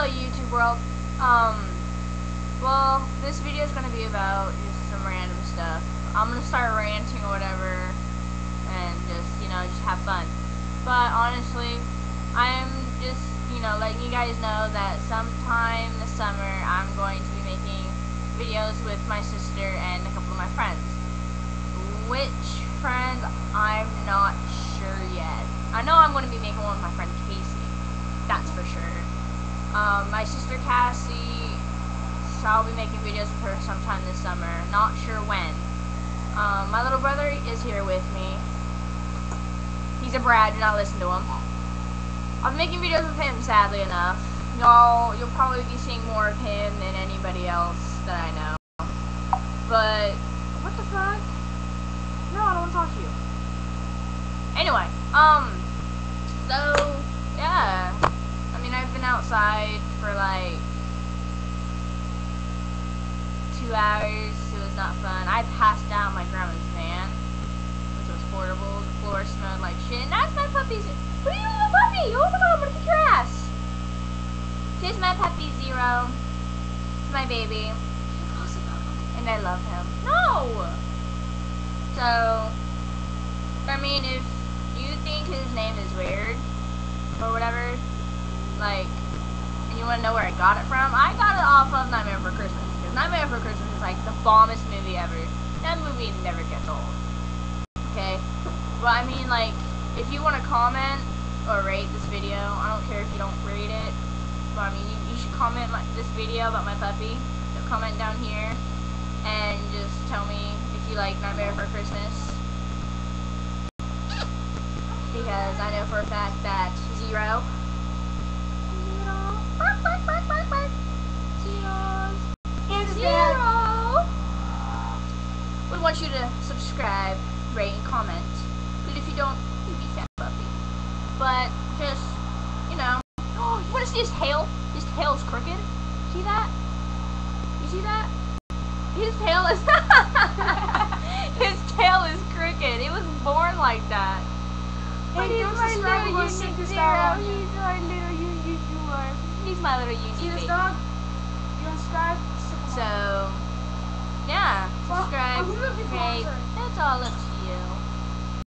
hello YouTube world. Um, well, this video is gonna be about just some random stuff. I'm gonna start ranting or whatever, and just you know just have fun. But honestly, I'm just you know letting you guys know that sometime this summer I'm going to be making videos with my sister and a couple of my friends. Which friends I'm not sure yet. I know I'm going to be making one with my friend Casey. That's for sure. Um, my sister Cassie, so I'll be making videos with her sometime this summer. Not sure when. Um, my little brother is here with me. He's a brat, do not listen to him. I'm making videos with him, sadly enough. Y'all, you'll probably be seeing more of him than anybody else that I know. But, what the fuck? No, I don't want to talk to you. Anyway, um, so, yeah. I mean, I've been outside for like two hours. It was not fun. I passed out my grandma's van, which was horrible. The floor smelled like shit. And that's my puppy's. What are you doing, puppy? Oh my god, I'm kick your ass. Here's my puppy Zero. It's my baby. And I love him. No! So, I mean, if you think his name is weird, or whatever, like, want to know where I got it from, I got it off of Nightmare Before Christmas. Because Nightmare Before Christmas is like the bombest movie ever. That movie never gets old. Okay? Well, I mean, like, if you want to comment or rate this video, I don't care if you don't rate it, but I mean, you, you should comment my, this video about my puppy. So comment down here and just tell me if you like Nightmare Before Christmas. Because I know for a fact that Zero. Want you to subscribe, rate, and comment. Because if you don't, you'd be fat puppy. But just, you know. Oh, you want to see his tail? His tail's crooked. See that? You see that? His tail is. his tail is crooked. It was born like that. But oh, he's my little to Los unique Cinco zero. Star He's our little YouTuber. He's my little See unique this dog? You don't subscribe? So, sponsored. That's all. Let's